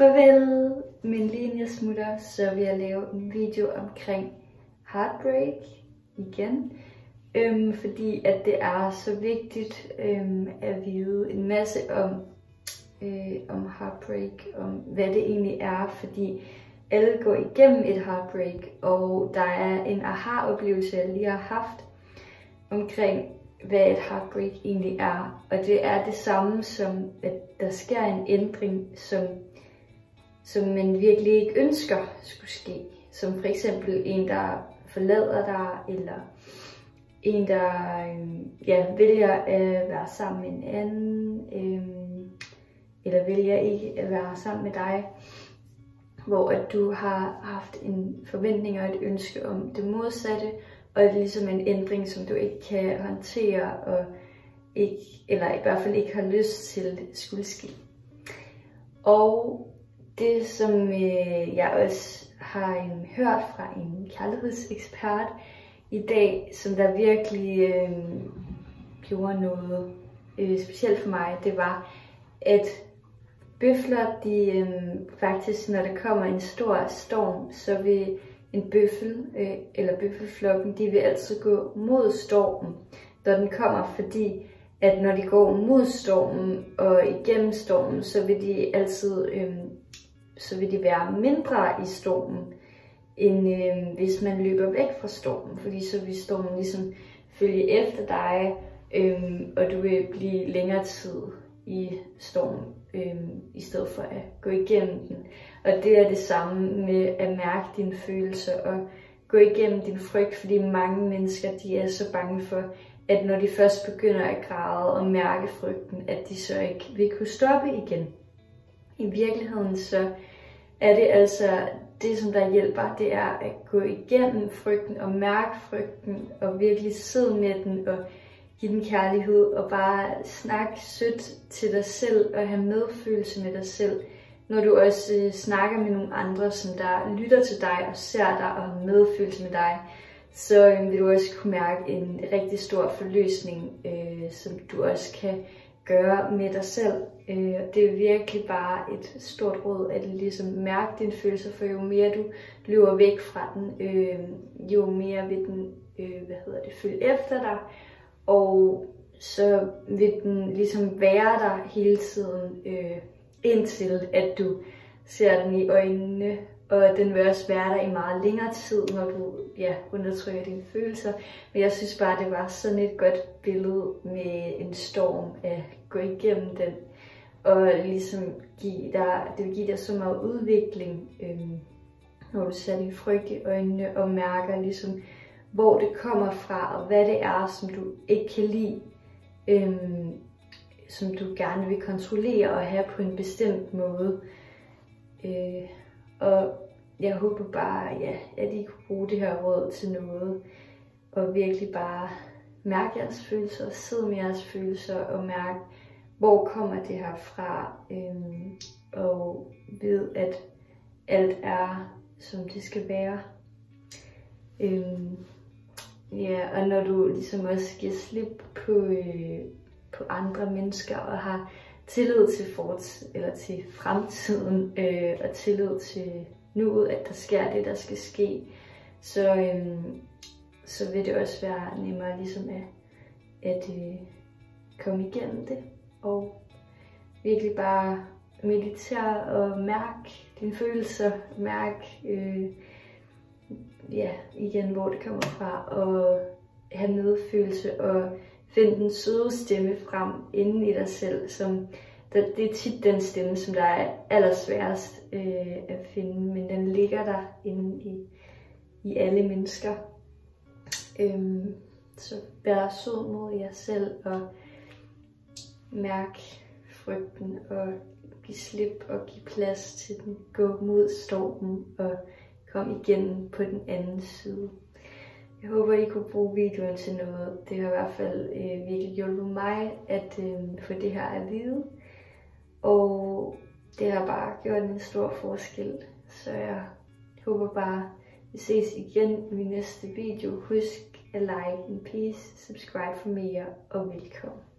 Farvel, min jeg smutter, så vil jeg lave en video omkring heartbreak igen. Øhm, fordi at det er så vigtigt øhm, at vide en masse om, øh, om heartbreak, om hvad det egentlig er, fordi alle går igennem et heartbreak, og der er en aha-oplevelse, jeg lige har haft omkring, hvad et heartbreak egentlig er. Og det er det samme som, at der sker en ændring, som som man virkelig ikke ønsker skulle ske. Som for eksempel en, der forlader dig, eller en, der øh, ja, vælger at være sammen med en anden, øh, eller vælger ikke at være sammen med dig, hvor at du har haft en forventning og et ønske om det modsatte, og det er ligesom en ændring, som du ikke kan håndtere, og ikke, eller i hvert fald ikke har lyst til skulle ske. Og det, som øh, jeg også har øh, hørt fra en kærlighedsekspert i dag, som der virkelig øh, gjorde noget øh, specielt for mig, det var, at bøfler, de øh, faktisk, når der kommer en stor storm, så vil en bøffel, øh, eller bøffelflokken, de vil altid gå mod stormen, når den kommer, fordi at når de går mod stormen og igennem stormen, så vil de altid øh, så vil de være mindre i stormen, end øh, hvis man løber væk fra stormen, fordi så vil stormen ligesom følge efter dig, øh, og du vil blive længere tid i stormen, øh, i stedet for at gå igennem den. Og det er det samme med at mærke dine følelser og gå igennem din frygt, fordi mange mennesker de er så bange for, at når de først begynder at græde og mærke frygten, at de så ikke vil kunne stoppe igen. I virkeligheden så er det altså det, som der hjælper, det er at gå igennem frygten og mærke frygten og virkelig sidde med den og give den kærlighed og bare snakke sødt til dig selv og have medfølelse med dig selv. Når du også øh, snakker med nogle andre, som der lytter til dig og ser dig og har medfølelse med dig, så øh, vil du også kunne mærke en rigtig stor forløsning, øh, som du også kan gøre med dig selv. Øh, det er virkelig bare et stort råd at ligesom mærke dine følelser, for jo mere du løber væk fra den, øh, jo mere vil den øh, hvad hedder det, følge efter dig, og så vil den ligesom være der hele tiden, øh, indtil at du ser den i øjnene, og den vil også være der i meget længere tid, når du ja, undertrykker dine følelser. Men jeg synes bare, det var sådan et godt billede med en storm at gå igennem den. Og ligesom give dig, det vil give dig så meget udvikling, øhm, når du ser din frygt i øjnene og mærker ligesom, hvor det kommer fra, og hvad det er, som du ikke kan lide, øhm, som du gerne vil kontrollere og have på en bestemt måde. Øh, og jeg håber bare, ja, at I kunne bruge det her råd til noget. Og virkelig bare mærke jeres følelser, sidde med jeres følelser og mærke, hvor kommer det her fra. Øhm, og ved, at alt er, som det skal være. Øhm, ja, og når du ligesom også giver slip på, øh, på andre mennesker og har tillid til fort, eller til fremtiden øh, og tillid til nuet, at der sker det, der skal ske, så, øh, så vil det også være nemmere ligesom at, at øh, komme igennem det. Og virkelig bare meditere og mærke dine følelser, mærke øh, ja, igen, hvor det kommer fra, og have medfølelse og finde den søde stemme frem inden i dig selv, som det, det er tit den stemme, som der er allersværest øh, at finde, men den ligger der inde i, i alle mennesker. Øhm, så vær sød mod jer selv og mærk frygten og giv slip og giv plads til den. Gå mod stormen og kom igen på den anden side. Jeg håber, I kunne bruge videoen til noget. Det har i hvert fald øh, virkelig hjulpet mig at øh, få det her at vide. Og det har bare gjort en stor forskel. Så jeg håber bare, vi ses igen i min næste video. Husk at like en peace, subscribe for mere og velkommen.